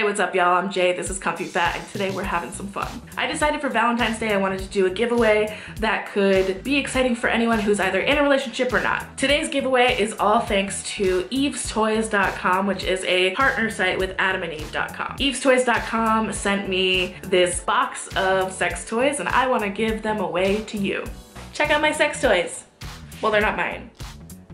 Hey, what's up y'all? I'm Jay, this is Comfy Fat, and today we're having some fun. I decided for Valentine's Day I wanted to do a giveaway that could be exciting for anyone who's either in a relationship or not. Today's giveaway is all thanks to evestoys.com, which is a partner site with adamandeve.com. evestoys.com sent me this box of sex toys and I wanna give them away to you. Check out my sex toys. Well, they're not mine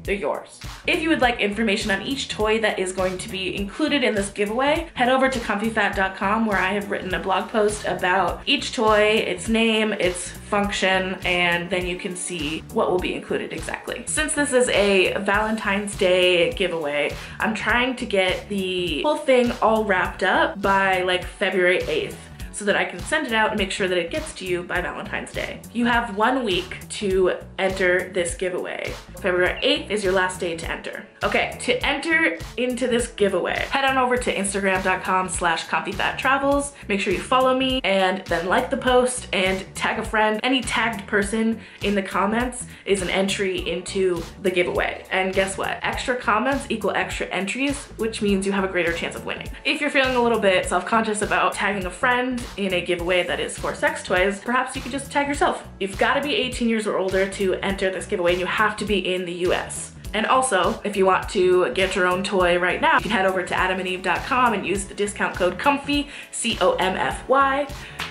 they're yours. If you would like information on each toy that is going to be included in this giveaway, head over to comfyfat.com where I have written a blog post about each toy, its name, its function, and then you can see what will be included exactly. Since this is a Valentine's Day giveaway, I'm trying to get the whole thing all wrapped up by like February 8th so that I can send it out and make sure that it gets to you by Valentine's Day. You have one week to enter this giveaway. February 8th is your last day to enter. Okay, to enter into this giveaway, head on over to instagram.com slash comfyfattravels. Make sure you follow me and then like the post and tag a friend. Any tagged person in the comments is an entry into the giveaway. And guess what? Extra comments equal extra entries, which means you have a greater chance of winning. If you're feeling a little bit self-conscious about tagging a friend in a giveaway that is for sex toys, perhaps you could just tag yourself. You've got to be 18 years or older to enter this giveaway and you have to be in the US. And also, if you want to get your own toy right now, you can head over to adamandeve.com and use the discount code COMFY, C-O-M-F-Y,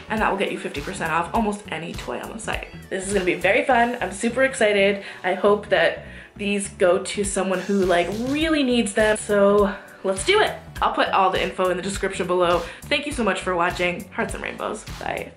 and that will get you 50% off almost any toy on the site. This is gonna be very fun. I'm super excited. I hope that these go to someone who like really needs them. So let's do it. I'll put all the info in the description below. Thank you so much for watching. Hearts and rainbows. Bye.